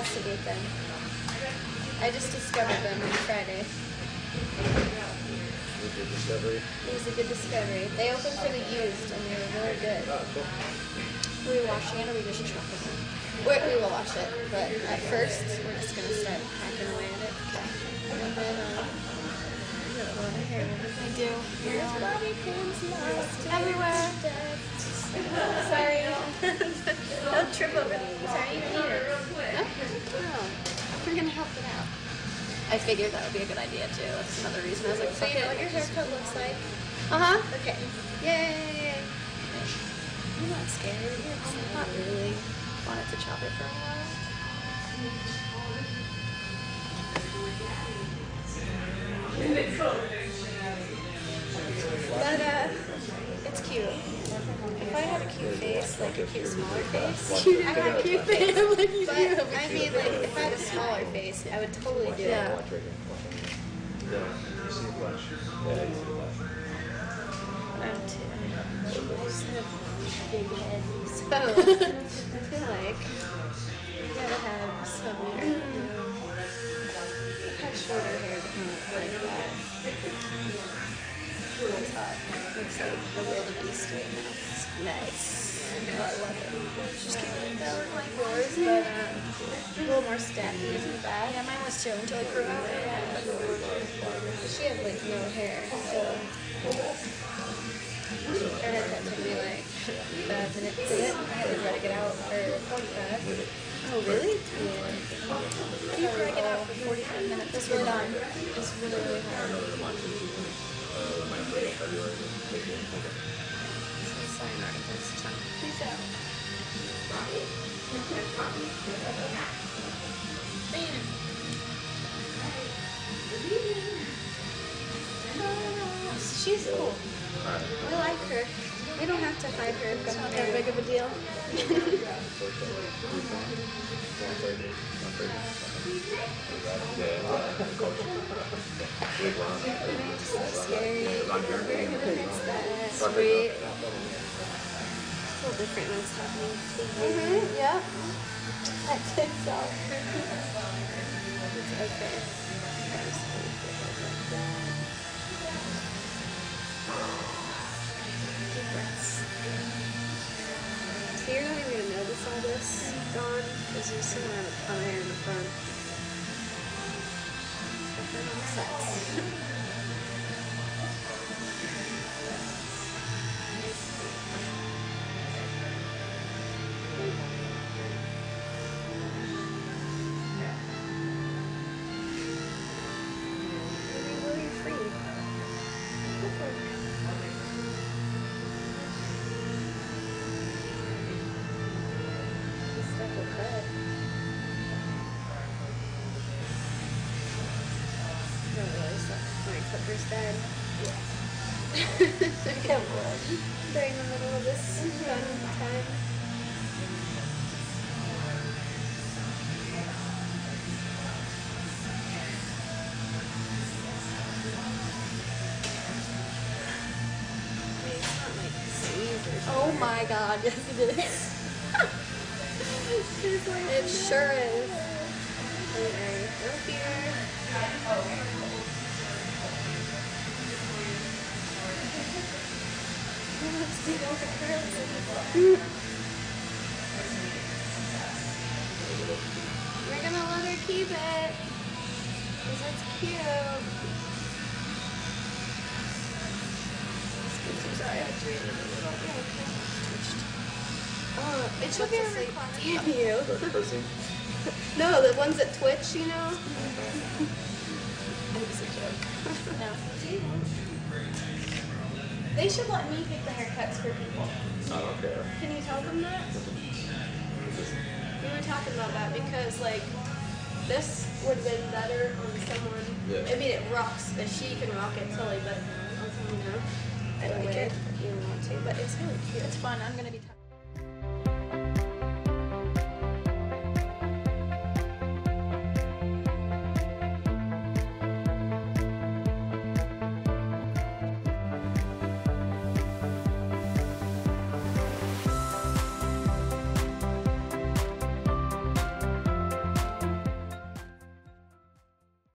investigate them. I just discovered them on Friday. With your discovery. It was a good discovery. They opened for the used and they were really good. Oh, cool. Are we washing it or we just chucking it? we we will wash it, but at first we're just gonna start hacking away at it. And then uh, you have a lot of hair. I do. Here's bobby pins lost everywhere. I figured that would be a good idea too. That's another reason I was like, So fuck you know what your haircut looks like? Uh huh. Okay. Yay! I'm not scared. I'm not really. Wanted to chop it for a while. But like a cute smaller face, Cute I have a cute cute face. face. Like you but do have a I mean, like if I had a smaller face, I would totally do Yeah. it. Watch right here. Watch right here. Yeah. You see the flash? Yeah, you see the flash. I'm too. I big head, so I feel like you gotta have some. You I have shorter hair, but not like that. It's hot. Looks like the wildebeest right now. It's nice. More in the back. Yeah, mine was too until I grew out. She had like no hair, so. Her haircut took me like five minutes to get. I had to drag it out for 45. Oh, really? Yeah. You drag it out for 45 minutes. This we're done. It's really, really hard. Sign articles. Peace out. She's cool. We like her. We don't have to hide her from Not her. that big of a deal. Scary. Sweet. It's a little different when it's happening. Mm-hmm. Yeah. I think so. It's okay. This gone because still have a ton of hair in the front. On the that my clipper's dead. Come on. During the middle of this fun time. Wait, it's not like sleeves or something. Oh my god, yes it is. It sure is. Alright, no fear. We're gonna let her keep it. Cause it's cute. I'm sorry, I had to read it a little. Twitched. Oh, it should be a requirement. You. No, the ones that twitch, you know? It was a joke. No. They should let me pick the haircuts for people. I don't care. Can you tell them that? We were talking about that because like this would have been better on someone. Yeah. I mean it rocks, but she can rock it totally better on someone, you know. I like it. You want to, but it's really cute. It's fun. I'm gonna be.